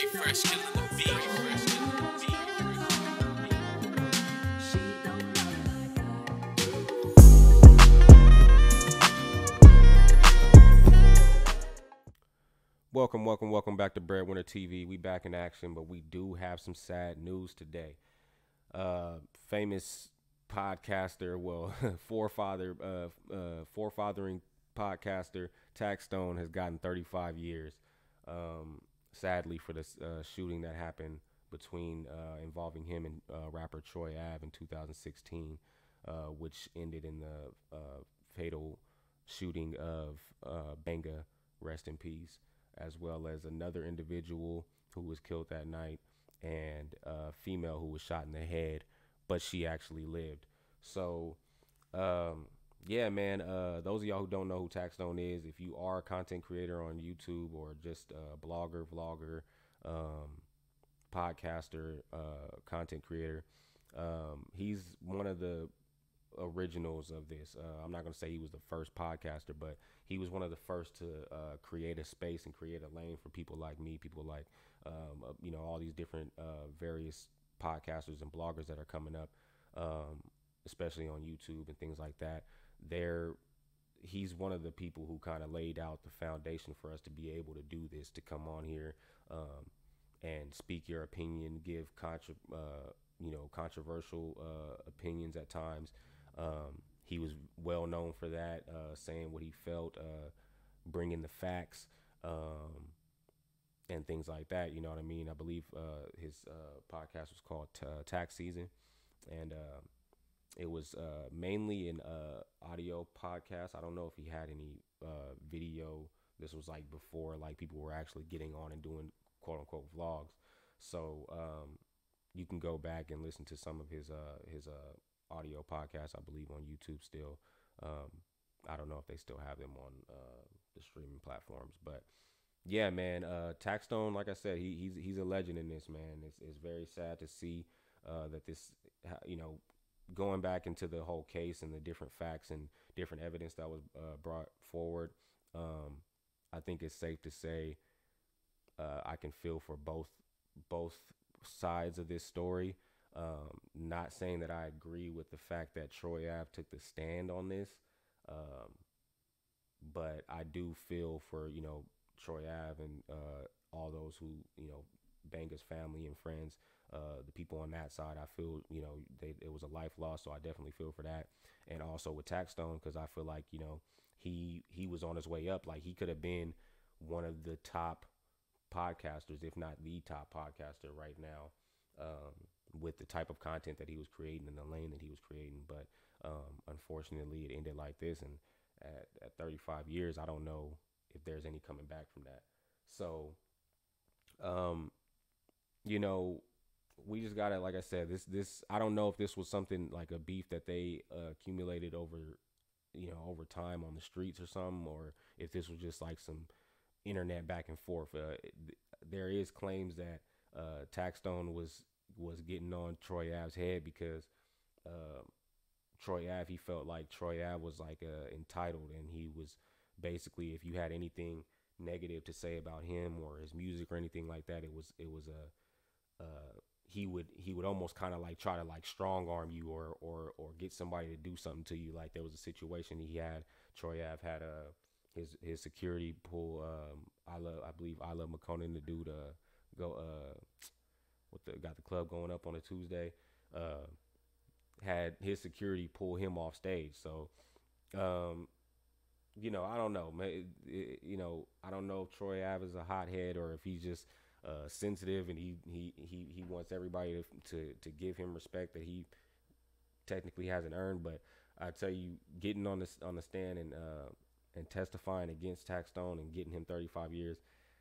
Dre Fresh killing the beat. Welcome, welcome, welcome back to BredWinR TV. We back in action, but we do have some sad news today. Uh, famous podcaster, well, forefather, uh, uh, forefathering podcaster, Taxstone has gotten 35 years. Um, sadly, for the uh, shooting that happened between uh, involving him and uh, rapper Troy Ave in 2016, uh, which ended in the uh, fatal shooting of uh, Banga, rest in peace, as well as another individual who was killed that night and a female who was shot in the head, but she actually lived. So, um, yeah, man. Uh, those of y'all who don't know who Taxstone is, if you are a content creator on YouTube or just a blogger, vlogger, um, podcaster, uh, content creator, um, he's one of the originals of this. Uh, I'm not going to say he was the first podcaster, but he was one of the first to uh, create a space and create a lane for people like me, people like, um, uh, you know, all these different uh, various podcasters and bloggers that are coming up, um, especially on YouTube and things like that. They're he's one of the people who kind of laid out the foundation for us to be able to do this, to come on here um, and speak your opinion, give contra- uh, you know controversial uh, opinions at times. Um, he was well known for that, uh, saying what he felt, uh, bringing the facts, um, and things like that. You know what I mean? I believe uh, his uh, podcast was called T- Tax Season, and uh, it was uh, mainly an uh, audio podcast. I don't know if he had any uh, video. This was like before like people were actually getting on and doing quote unquote vlogs. So um, you can go back and listen to some of his uh, his uh, audio podcasts. I believe on YouTube still. Um, I don't know if they still have them on uh, the streaming platforms, but yeah, man. Uh, Taxstone, like I said, he, he's he's a legend in this man. It's it's very sad to see uh, that this, you know, going back into the whole case and the different facts and different evidence that was uh, brought forward. Um, I think it's safe to say uh, I can feel for both both sides of this story. Um, not saying that I agree with the fact that Troy Ave took the stand on this, um, but I do feel for you know Troy Ave and uh, all those who you know Banga's family and friends, uh, the people on that side. I feel you know they, it was a life loss, so I definitely feel for that. And also with Taxstone, because I feel like you know he he was on his way up. Like he could have been one of the top podcasters, if not the top podcaster right now, um, with the type of content that he was creating and the lane that he was creating. But um, unfortunately, it ended like this. And at, at 35 years, I don't know if there's any coming back from that. So, um, you know, we just gotta, like I said, this this I don't know if this was something like a beef that they uh, accumulated over, you know, over time on the streets or something, or if this was just like some internet back and forth. Uh, th- there is claims that uh, Taxstone was was getting on Troy Ave's head because uh, Troy Ave he felt like Troy Ave was like uh, entitled and he was basically if you had anything negative to say about him or his music or anything like that, it was it was a uh, he would he would almost kind of like try to like strong arm you or or or get somebody to do something to you. Like there was a situation he had Troy Ave had a his his security pull um I love I believe ILoveMakonnen to do the go uh what the got the club going up on a Tuesday uh had his security pull him off stage so um you know I don't know man you know I don't know if Troy Ave is a hothead or if he's just uh sensitive and he he he, he wants everybody to, to to give him respect that he technically hasn't earned but I tell you getting on this on the stand and uh and testifying against Taxstone and getting him 35 years,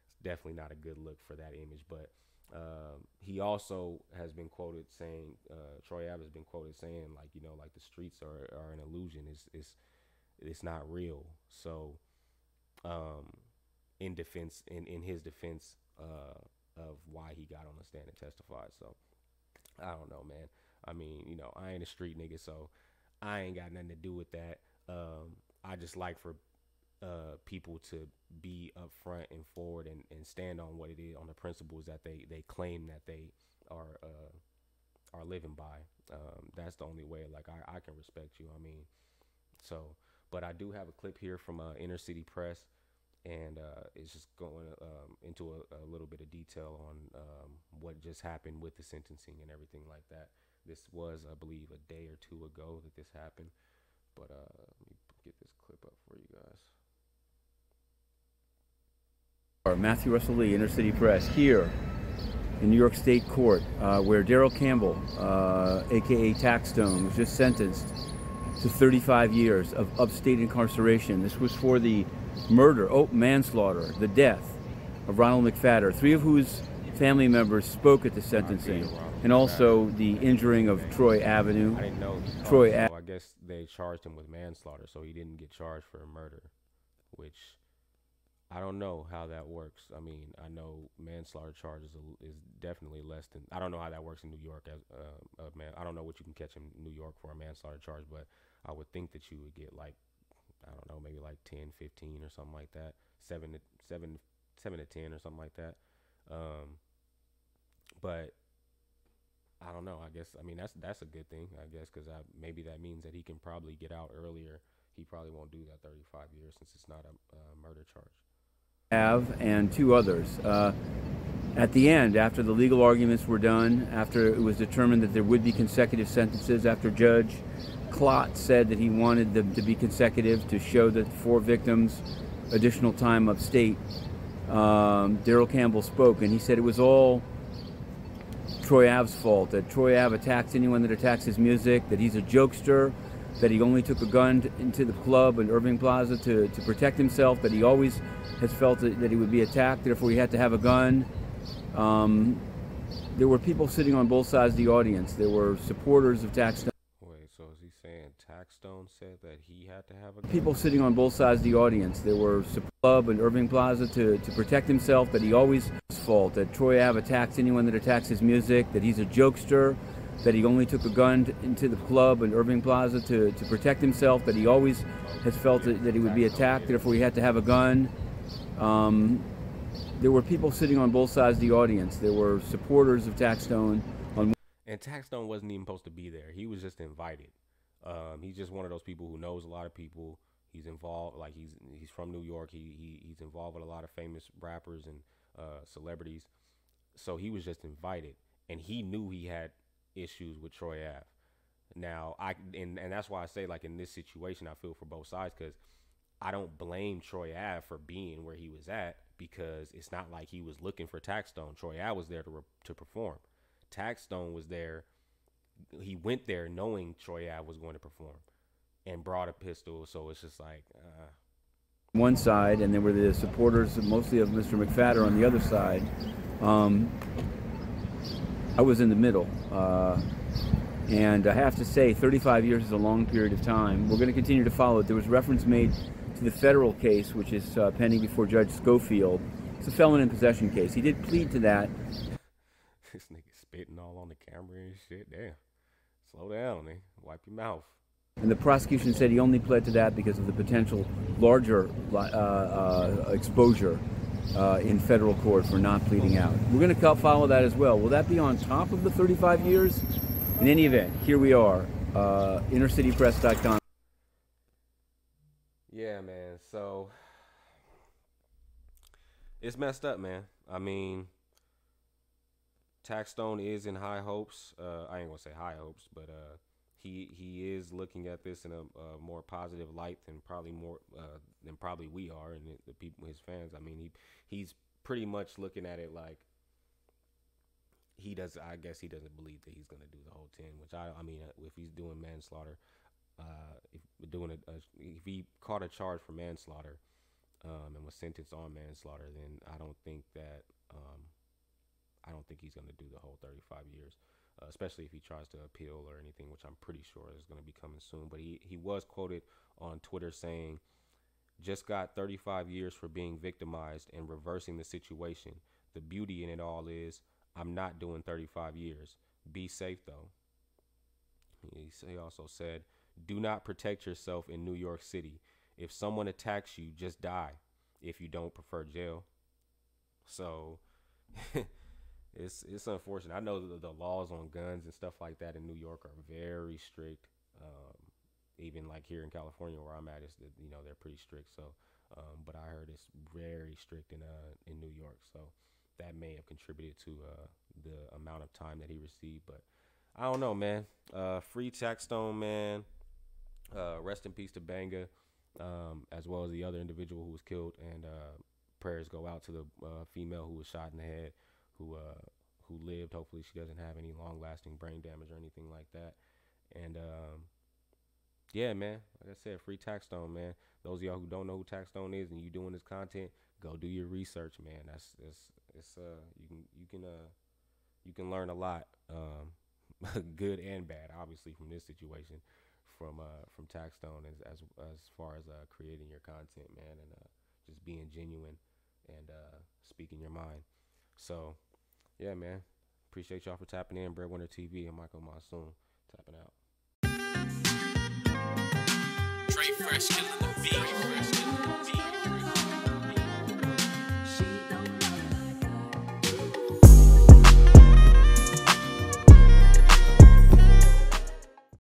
it's definitely not a good look for that image. But um, he also has been quoted saying, uh, Troy Ave has been quoted saying, like, you know, like the streets are, are an illusion. It's, it's, it's not real. So, um, in defense, in, in his defense uh, of why he got on the stand and testified. So, I don't know, man. I mean, you know, I ain't a street nigga, so I ain't got nothing to do with that. Um, I just like for uh, people to be upfront and forward and, and stand on what it is on the principles that they, they claim that they are uh, are living by. Um, that's the only way like I, I can respect you. I mean, so but I do have a clip here from uh, Inner City Press, and uh, it's just going um, into a, a, little bit of detail on um, what just happened with the sentencing and everything like that. This was, I believe, a day or two ago that this happened. But uh, let me get this clip up for you guys. Matthew Russell Lee, Inner City Press, here in New York State Court, uh, where Daryl Campbell, uh, aka Taxstone, was just sentenced to 35 years of upstate incarceration. This was for the murder, oh, manslaughter, the death of Ronald McPhatter, three of whose family members spoke at the sentencing, and also the injuring of Troy Avenue. I didn't know. Troy. So I guess they charged him with manslaughter, so he didn't get charged for a murder, which I don't know how that works. I mean, I know manslaughter charges is definitely less than. I don't know how that works in New York as uh, a man. I don't know what you can catch in New York for a manslaughter charge, but I would think that you would get like I don't know, maybe like 10, 15 or something like that. 7 to 7 7 to 10 or something like that. Um, but I don't know. I guess I mean that's that's a good thing, I guess, cuz maybe that means that he can probably get out earlier. He probably won't do that 35 years since it's not a murder charge have and two others. Uh, at the end, after the legal arguments were done, after it was determined that there would be consecutive sentences, after Judge Klott said that he wanted them to be consecutive to show that four victims additional time upstate, um, Daryl Campbell spoke and he said it was all Troy Ave's fault, that Troy Ave attacks anyone that attacks his music, that he's a jokester, that he only took a gun into the club in Irving Plaza to, to protect himself, that he always has felt that, that he would be attacked, therefore he had to have a gun. Um, there were people sitting on both sides of the audience. There were supporters of Taxstone. Wait, so is he saying Taxstone said that he had to have a gun? People sitting on both sides of the audience. There were club in Irving Plaza to, to protect himself, that he always fault, that Troy Ave attacks anyone that attacks his music, that he's a jokester, that he only took a gun into the club in Irving Plaza to, to protect himself, that he always has felt that, that he would be attacked, therefore he had to have a gun. Um, there were people sitting on both sides of the audience. There were supporters of Taxstone. On and Taxstone wasn't even supposed to be there. He was just invited. Um, he's just one of those people who knows a lot of people. He's involved, like he's he's from New York. He, he he's involved with a lot of famous rappers and uh, celebrities. So he was just invited, and he knew he had issues with Troy Ave. Now I and and that's why I say like in this situation I feel for both sides because I don't blame Troy Ave for being where he was at because it's not like he was looking for Taxstone. Troy Ave was there to re- to perform. Taxstone was there. He went there knowing Troy Ave was going to perform, and brought a pistol. So it's just like. Uh, one side, and there were the supporters, mostly of Mr. McPhatter, on the other side. Um, I was in the middle. Uh, and I have to say, 35 years is a long period of time. We're going to continue to follow it. There was reference made to the federal case, which is uh, pending before Judge Schofield. It's a felon in possession case. He did plead to that. this nigga spitting all on the camera and shit. Damn. Slow down, man. Wipe your mouth. And the prosecution said he only pled to that because of the potential larger uh, uh, exposure uh, in federal court for not pleading out. We're going to follow that as well. Will that be on top of the 35 years? In any event, here we are, uh, innercitypress.com. Yeah, man. So it's messed up, man. I mean, Taxstone is in high hopes. Uh, I ain't gonna say high hopes, but uh, he he is looking at this in a, a more positive light than probably more uh, than probably we are and the, people, his fans. I mean, he he's pretty much looking at it like he does. I guess he doesn't believe that he's gonna do the whole ten. Which I I mean, uh, if he's doing manslaughter, uh, if doing a, a, if he caught a charge for manslaughter um, and was sentenced on manslaughter, then I don't think that um, I don't think he's going to do the whole 35 years, uh, especially if he tries to appeal or anything, which I'm pretty sure is going to be coming soon. But he he was quoted on Twitter saying, "Just got 35 years for being victimized and reversing the situation. The beauty in it all is I'm not doing 35 years. Be safe though." He, he also said do not protect yourself in New York City. if someone attacks you, just die. If you don't prefer jail, so it's it's unfortunate. I know the, the laws on guns and stuff like that in New York are very strict. Um, even like here in California where I'm at, is that you know they're pretty strict. So, um, but I heard it's very strict in uh in New York. So that may have contributed to uh the amount of time that he received. But I don't know, man. Uh, free Taxstone, man. Uh, rest in peace to Banga, um, as well as the other individual who was killed. And uh, prayers go out to the uh, female who was shot in the head, who uh, who lived. Hopefully, she doesn't have any long-lasting brain damage or anything like that. And um, yeah, man. Like I said, free tax Taxstone, man. Those of y'all who don't know who tax Taxstone is and you doing this content, go do your research, man. That's it's it's uh you can you can uh you can learn a lot, um, good and bad, obviously from this situation, from uh from Taxstone as as as far as uh creating your content, man, and uh just being genuine and uh speaking your mind. So, yeah, man. Appreciate y'all for tapping in. BredWinR TV and Michael Monsoon tapping out. Dre Fresh